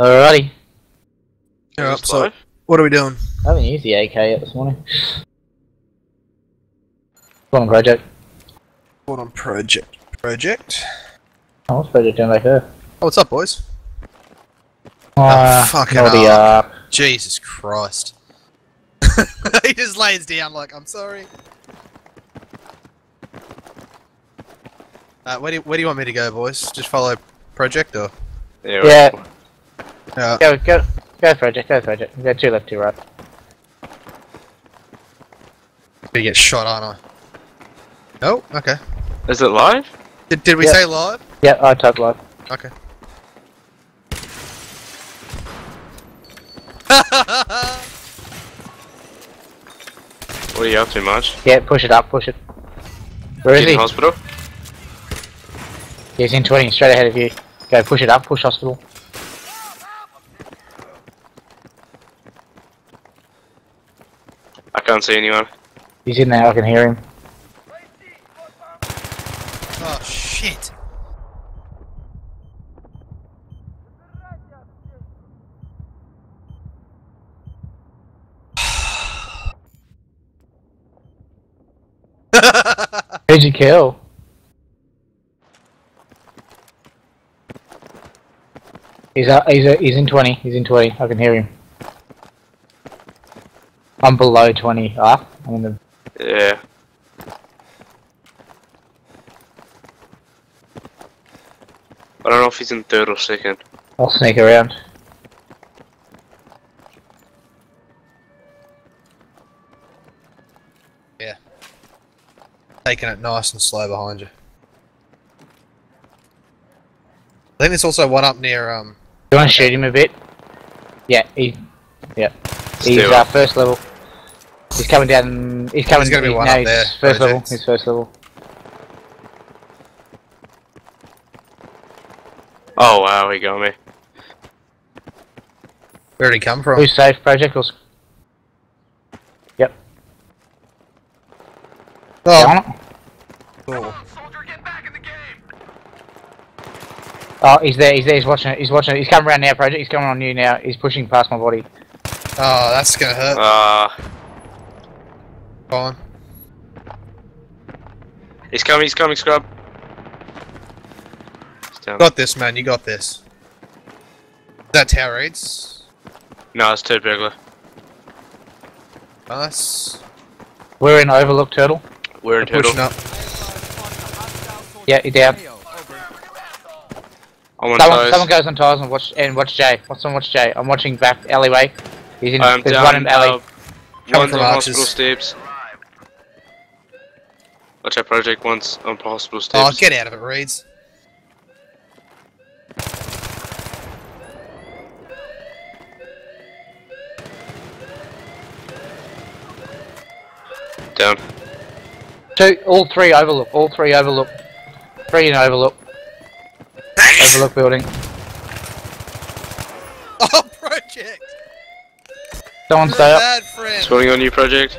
Alrighty. Alright, Just so what are we doing? I haven't used the AK yet this morning. Go on, project. What on project? Project? Oh, what's project doing back there? Oh, what's up, boys? Uh, fucking naughty up. Jesus Christ. he just lays down like, I'm sorry. Uh, where, do you, where do you want me to go, boys? Just follow project or? Yeah. Yeah. Well, Uh, Go, go, go, project. Go, project. Go two left, two right. we get shot, aren't I? Oh, okay. Is it live? Did, did we Yeah. say live? Yeah, I typed live. Okay. What are you up to, Marge? Yeah, push it up, push it. Where is In he? hospital? He's in 20, straight ahead of you. Go, push it up, push hospital. Can't see anyone. He's in there, I can hear him. oh, shit. Who'd you kill? He's uh, he's uh, he's in 20, he's in 20, I can hear him. I'm below 20, ah, I'm in the... Yeah. I don't know if he's in third or second. I'll sneak around. Yeah. Taking it nice and slow behind you. I think there's also one up near, um, Do You wanna shoot him a bit? Yeah, he... Yeah. He's Still. uh, first level. He's coming down, he's coming... There's gonna be he- one no, up there, First level, he's first level. Oh wow, he got me. where did he come from? Who's safe, project or... Yep. Oh, Down cool. Oh, he's there, he's there, he's watching it, he's watching it. He's coming around now, Project, he's coming on you now. He's pushing past my body. Oh, that's gonna hurt. Ah, Fine. he's coming, he's coming, scrub. He's down. Got this, man. You got this. Is that tower raids? No, it's Ted Begler. Nice. We're in Overlook Turtle. We're in turtle. Pushing up. Yeah, you're down. I'm on Someone, toes. someone goes on tires and watch and watch Jay. Watch someone watch Jay. I'm watching back alleyway. He's in. I'm there's down. one in alley. Uh, Coming one's from on hospital steps. Watch out, project. One's on hospital Oh, steps. get out of it, Reeds. Down. Two, all three Overlook. All three Overlook. Three in Overlook. Overlook building. Oh, project. Someone You're a stay up. bad friend. Spawning on you, project.